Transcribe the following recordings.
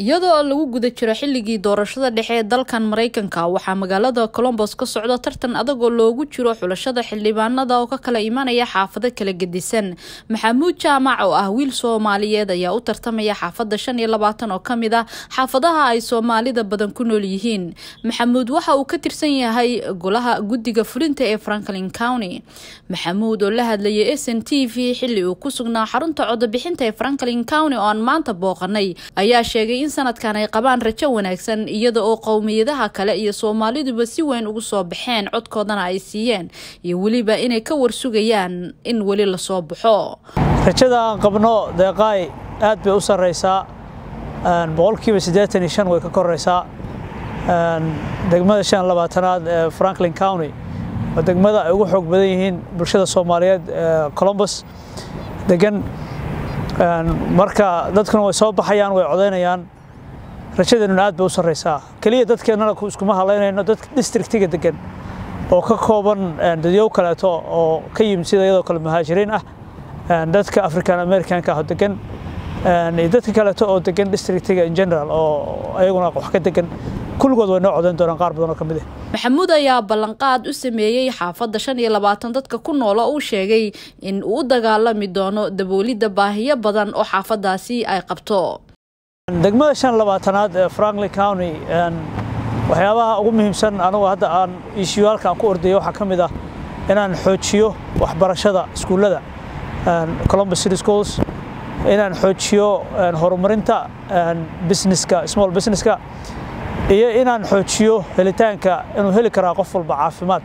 iyadoo lagu guda jiro xilligii doorashada dhexe ee dalkan mareykanka waxaa magaalada colombos ka socda tartan adagoo loogu jiro xulashada xildhibaanada oo ka kala imanaya xaafado kala gedisan. Maxamuud jaamac oo ah wiil soomaaliyeed ayaa u tartamaya xaafada shan iyo labaatan oo ka mid ah xaafadaha ay soomaalida badan ku nool yihiin. Maxamuud waxa uu ka tirsan yahay golaha guddiga fulinta ee franklin county. Maxamuud oo la hadlayay s n t v xili uu ku sugnaa xarunta codobixinta ee franklin county oo aan maanta booqanay ayaa sheegay in sanadkan ay qabaan rajo wanaagsan iyada oo qowmiyadaha kale iyo soomaaliduba si weyn ugu soo baxeen codkoodana ay siiyeen iyo weliba inay ka warsugayaan in weli la soo baxo. Rajada aan qabno deeqaay aad bay u sarreysaa boqolkiiba siddeetan iyo shan way ka koreysaa degmada shan labaatanaad ee franklin county oo degmada ay ugu xoog badan yihiin bulshada soomaaliyeed ee colombos degan marka dadkuna way soo baxayaan way codaynayaan rajadeennuna aad bay u sarreysaa keliya dadkeennana iskuma halaynayno dadka districtiga degan oo ka kooban dadyow kaleeto oo ka yimid sida iyadoo kale muhaajiriin ah dadka african americanka ah degan iyo dadka kaleeto oo degan districtiga in general oo ayaguna wax ka degan kulligood way noo codayn doonaan qaar badan oo ka mid ah. Maxamuud ayaa ballanqaad u sameeyey xaafadda shan iyo labaatan dadka ku noola uu sheegay in uu u dagaalami doono daboolidda baahiyo badan oo xaafadaasi ay qabto degmada shan labaatanaad ee franklin county waxyaabaha ugu muhiimsan anugu hadda aan ishiyaalka aan ku ordayay waxaa ka mid ah inaan xoojiyo waxbarashada iskuullada columbus city schools inaan xoojiyo horumarinta businesska small businesska iyo inaan xoojiyo helitaanka inuu heli karaa qof walba caafimaad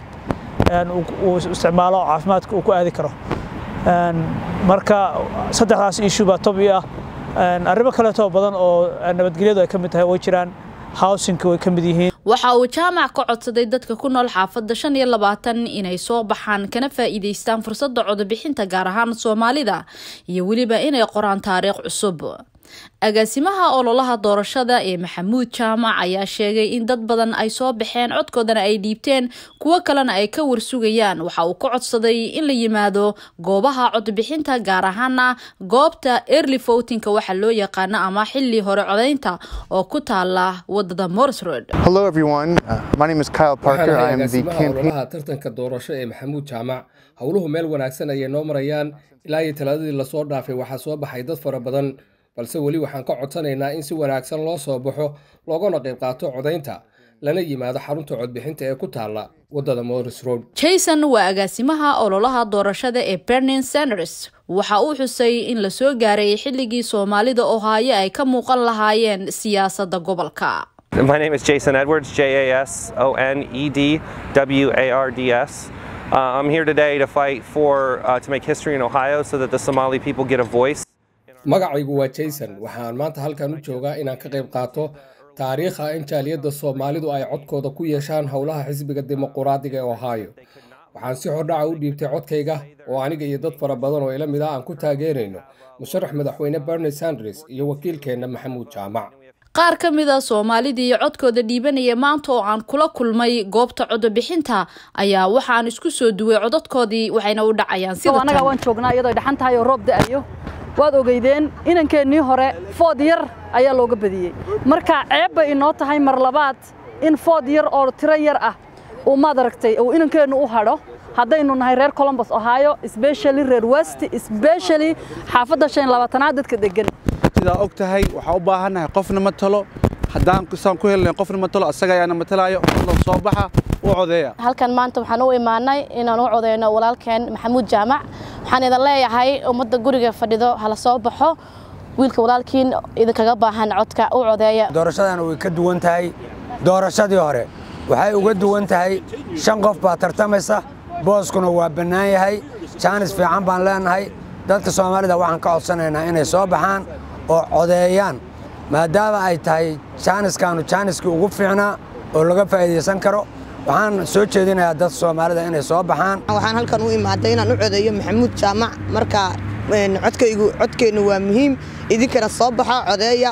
uu isticmaalo caafimaadka uu ku aadi karo. Marka saddexdaas issue baa tob ii ah arrimo kaleetoo badan oo nabadgelyadu ay ka mid tahay way jiraan housingka way ka mid yihiin. Waxa uu jaamac ka codsaday dadka ku nool xaafadda shan iyo labaatan inay soo baxaan kana faa'iidaystaan fursadda codobixinta gaar ahaan soomaalida iyo weliba inay qoraan taariikh cusub agaasimaha ololaha doorashada ee maxamuud jaamac ayaa sheegay in dad badan ay soo baxeen codkoodana ay dhiibteen kuwo kalena ay ka warsugayaan waxa uu ka codsaday in la yimaado goobaha codbixinta gaar ahaana goobta early votinka waxa loo yaqaano ama xili hore codaynta oo ku taala waddada morris road Hello everyone. My name is Kyle Parker. I am the campaign ololaha tartanka doorasho ee maxamuud jaamac howluhu meel wanaagsan ayay noo marayaan ilaa iyo talaadadii la soo dhaafay waxaa soo baxay dad fara badan balse weli waxaan ka codsanaynaa in si wanaagsan loo soo baxo loogana qayb qaato codaynta lana yimaado xarunta codbixinta ee ku taalla waddada morris road jason waa agaasimaha ololaha doorashada ee bernin sanders waxa uu xusay in la soo gaaray xilligii soomaalida ohaayo ay ka muuqan lahaayeen siyaasadda gobolka My name is Jason Edwards, J A S O N E D W A R D S. Uh, I'm here today to fight for uh, to make history in Ohio so that the Somali people get a voice. Magacaygu waa jason. Waxaan maanta halkan u joogaa inaan ka qayb qaato taariikha in jaaliyadda soomaalidu ay codkooda ku yeeshaan howlaha xisbiga dimuquraadiga ee ohio. Waxaan si xordhaca u dhiibtay codkayga oo aniga iyo dad fara badan oo ila mid ah aan ku taageerayno musharax madaxweyne bernie sanders iyo wakiilkeenna maxamuud jaamac. Qaar ka mid a soomaalidii codkooda dhiibanaya maanta oo aan kula kulmay goobta codobixinta ayaa waxaan isku soo duway codadkoodii waxayna u dhacayaan sida anaga waan joognaa iyadoo dhaxan tahay oo roob da'ayo waad ogeydeen inankeenii hore food yar ayaa looga badiyey marka ceeb bay inoo tahay mar labaad in food yar oo tiro yar ah uu maad aragtay uu inankeennu u hadho haddaynu nahay reer colombos ohio especially reer west especially xaafadda shan labaatanaad dadka degan sidaa og tahay waxaan u baahannahay qofna ma talo. Haddaan saan ku helnayn qofna ma talo asaga ayaana matalaayo fadlan soo baxa u codeeya halkan maanta waxaan u imaanay inaan u codeyno walaalkeen maxamuud jaamac waxaan idin leeyahay ummadda guriga fadhido hala soo baxo. Wiilka walaalkiin idinkaga baahan codka u codeeya. Doorashadan way ka duwan tahay. Doorashadii hore waxay uga duwan tahay. Shan qof baa tartamaysa. Booskuna waa bannaan yahay. Jaanis fiican baan leenahay. Dadka soomaalida waxaan ka codsanaynaa inay soo baxaan oo codeeyaan. Maadaama ay tahay jaaniskaanu jaaniskii ugu fiicnaa oo laga faa'iidaysan karo waxaan soo jeedinayaa dadka soomaalida inay soo baxaan. Waxaan halkan u imaaday inaan u codeeyo maxamuud jaamac. Marka codkaygu codkeennu waa muhiim. Idinkana soo baxa codeeya.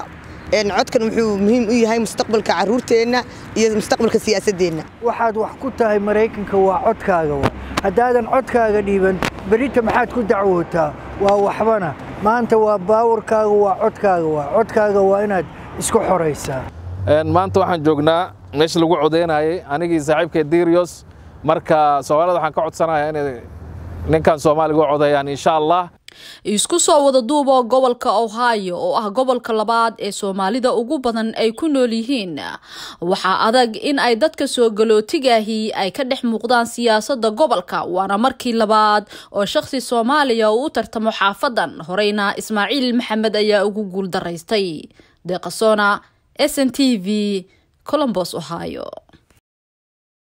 Codkan wuxuu muhiim u yahay mustaqbalka carruurteenna iyo mustaqbalka siyaasaddeenna waxaad wax ku tahay maraykanka waa codkaaga wa. Haddaadan codkaaga dhiiban berita maxaad ku dacwootaa? Waa waxbana. Maanta waa baawarkaaga waa codkaaga waa codkaaga waa inaad isku xoraysaa maanta waxaan joognaa meesha lagu codeynayay anigii saaxiibkay dirios marka soomaalida waxaan ka codsanayaa inay ninkan soomaaliga u codeeyaan insha allah isku soo wada duuba gobolka ohio oo ah gobolka labaad ee soomaalida ugu badan ay ku nool yihiin. Waxaa adag in ay dadka soo galootigaahi ay ka dhex muuqdaan siyaasadda gobolka waana markii labaad oo shakhsi soomaaliya uu u tartamo xaafadan. Horeyna ismaaciil maxamed ayaa ugu guul daraystay deeqasona s n t v colombos ohio